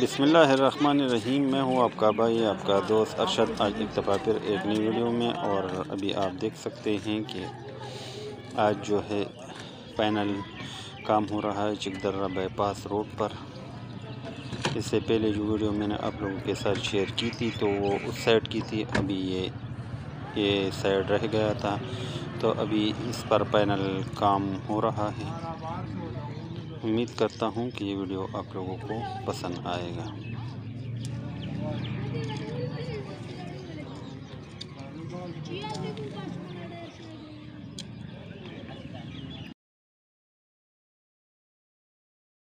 बिसमीम मैं हूँ आपका भाई आपका दोस्त अरशद आज एक दफ़ा फिर एक नई वीडियो में। और अभी आप देख सकते हैं कि आज जो है पैनल काम हो रहा है चिकदर्रा बाईपास रोड पर। इससे पहले जो वीडियो मैंने आप लोगों के साथ शेयर की थी तो वो उस साइड की थी। अभी ये ये साइड रह गया था। तो अभी इस पर पैनल काम हो रहा है। उम्मीद करता हूँ कि ये वीडियो आप लोगों को पसंद आएगा। Yeah,